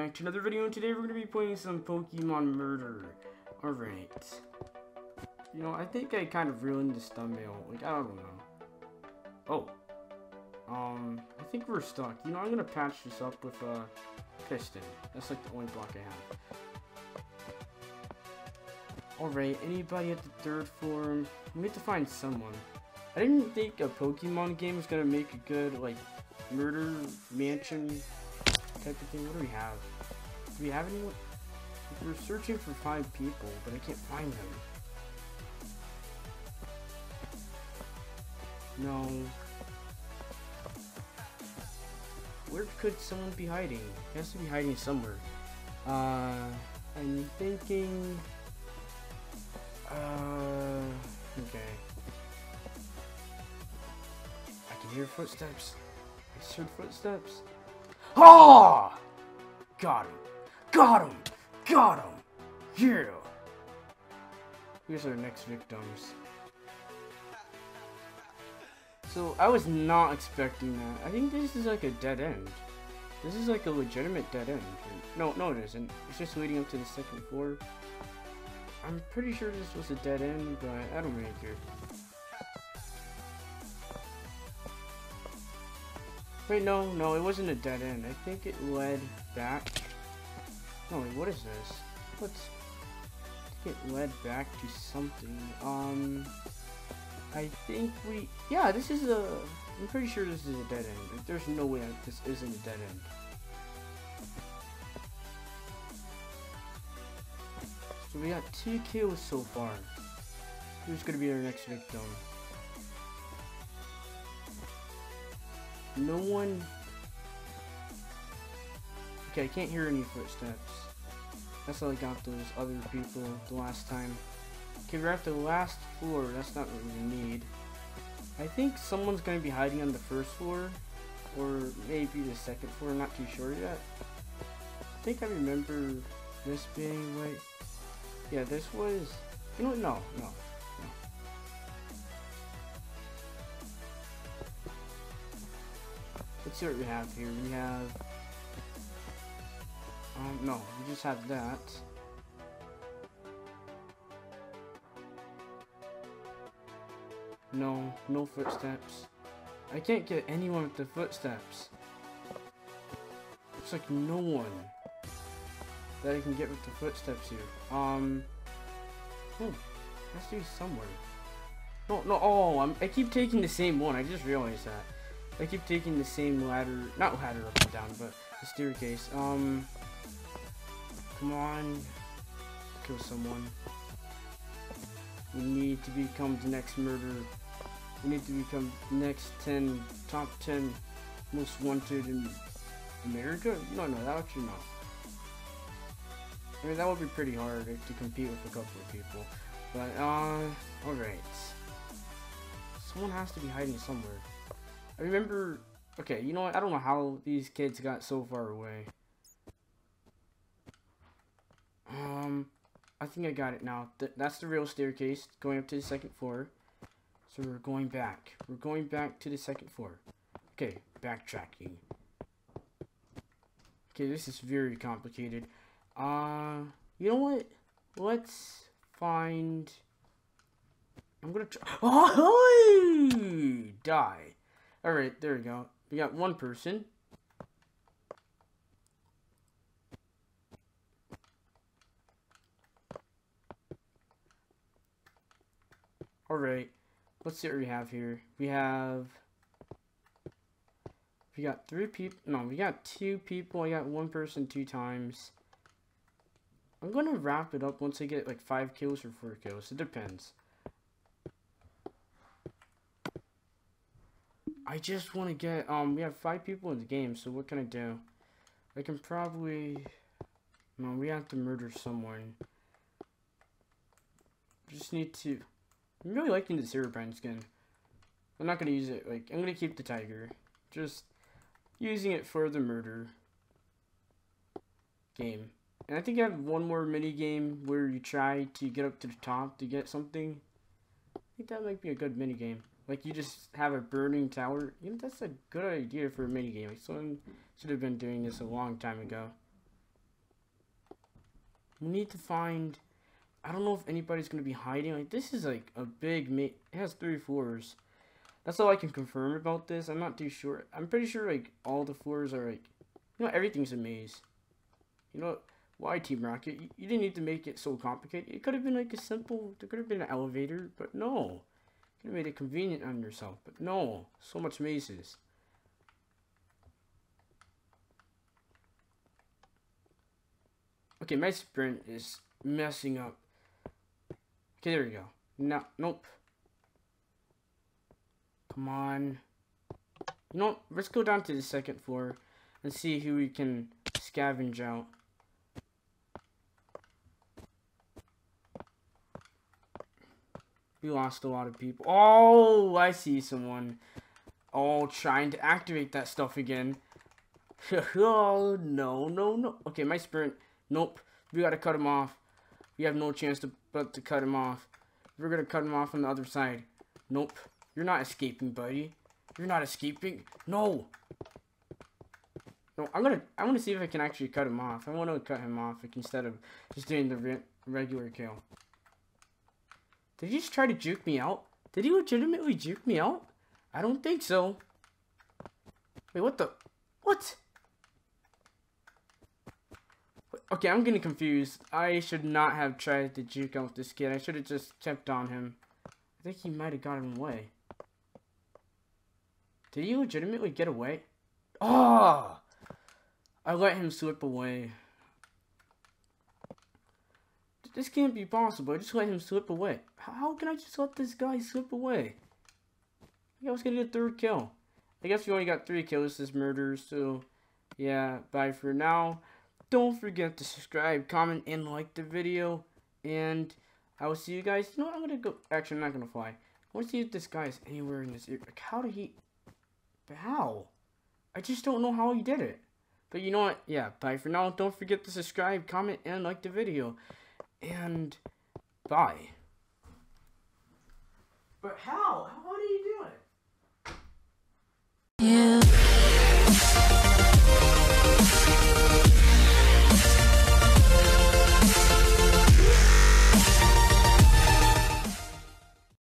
back to another video, and today we're going to be playing some Pokemon Murder. Alright. You know, I think I kind of ruined this thumbnail. Like, I don't know. Oh. Um, I think we're stuck. You know, I'm going to patch this up with a uh, piston. That's like the only block I have. Alright, anybody at the third floor? We have to find someone. I didn't think a Pokemon game was going to make a good, like, murder mansion type of thing. What do we have? Do we have anyone? We're searching for five people, but I can't find them. No. Where could someone be hiding? He has to be hiding somewhere. Uh, I'm thinking... Uh, okay. I can hear footsteps. I heard footsteps. Oh! Got him. Got him. Got him. Yeah. Here's our next victims. So, I was not expecting that. I think this is like a dead end. This is like a legitimate dead end. No, no it isn't. It's just leading up to the second floor. I'm pretty sure this was a dead end, but I don't really care. Wait, no, no, it wasn't a dead end. I think it led back. No, wait, what is this? What's... it led back to something. Um... I think we... Yeah, this is a... I'm pretty sure this is a dead end. There's no way this isn't a dead end. So we got two kills so far. Who's gonna be our next victim? No one... Okay, I can't hear any footsteps. That's how I got those other people the last time. Okay, we're at the last floor. That's not what we need. I think someone's going to be hiding on the first floor. Or maybe the second floor. I'm not too sure yet. I think I remember this being like... Yeah, this was... You know what? No, no. Let's see what we have here. We have... Um, no, we just have that. No, no footsteps. I can't get anyone with the footsteps. Looks like no one that I can get with the footsteps here. Um, oh, has to be somewhere. No, no, oh, I'm, I keep taking the same one. I just realized that. I keep taking the same ladder, not ladder up and down, but the staircase. Um, come on, kill someone. We need to become the next murderer. We need to become next 10, top 10 most wanted in America? No, no, that actually not. I mean, that would be pretty hard to compete with a couple of people. But, uh, alright. Someone has to be hiding somewhere. I remember, okay, you know what, I don't know how these kids got so far away. Um, I think I got it now. Th that's the real staircase going up to the second floor. So we're going back. We're going back to the second floor. Okay, backtracking. Okay, this is very complicated. Uh, you know what? Let's find... I'm gonna try... Oh, die. Alright, there we go. We got one person. Alright, let's see what we have here. We have... We got three people. No, we got two people. I got one person two times. I'm gonna wrap it up once I get like five kills or four kills. It depends. I just want to get, um, we have five people in the game, so what can I do? I can probably, no, we have to murder someone. Just need to, I'm really liking the Cerebrine skin. I'm not going to use it, like, I'm going to keep the tiger. Just using it for the murder game. And I think I have one more mini game where you try to get up to the top to get something. I think that might be a good mini game. Like you just have a burning tower. You know, that's a good idea for a minigame. Like someone should have been doing this a long time ago. We need to find... I don't know if anybody's going to be hiding. Like, this is, like, a big... It has three floors. That's all I can confirm about this. I'm not too sure. I'm pretty sure, like, all the floors are, like... You know, everything's a maze. You know, why Team Rocket? You, you didn't need to make it so complicated. It could have been, like, a simple... There could have been an elevator, but no. Could have made it convenient on yourself, but no. So much mazes. Okay, my sprint is messing up. Okay, there we go. No, nope. Come on. You know, let's go down to the second floor and see who we can scavenge out. We lost a lot of people. Oh, I see someone. Oh, trying to activate that stuff again. oh, no, no, no. Okay, my sprint Nope. We gotta cut him off. We have no chance to but to cut him off. We're gonna cut him off on the other side. Nope. You're not escaping, buddy. You're not escaping. No. No, I'm gonna. I want to see if I can actually cut him off. I want to cut him off like, instead of just doing the re regular kill. Did he just try to juke me out? Did he legitimately juke me out? I don't think so. Wait, what the? What? Okay, I'm getting confused. I should not have tried to juke out this kid. I should have just kept on him. I think he might have gotten away. Did he legitimately get away? Oh! I let him slip away. This can't be possible. I just let him slip away. How can I just let this guy slip away? I was gonna get a third kill. I guess we only got three kills this murder, so yeah, bye for now. Don't forget to subscribe, comment, and like the video. And I will see you guys. You know what? I'm to go. Actually, I'm not to fly. I want to see if this guy is anywhere in this area. Like, how did he. How? I just don't know how he did it. But you know what? Yeah, bye for now. Don't forget to subscribe, comment, and like the video. And bye. But how? How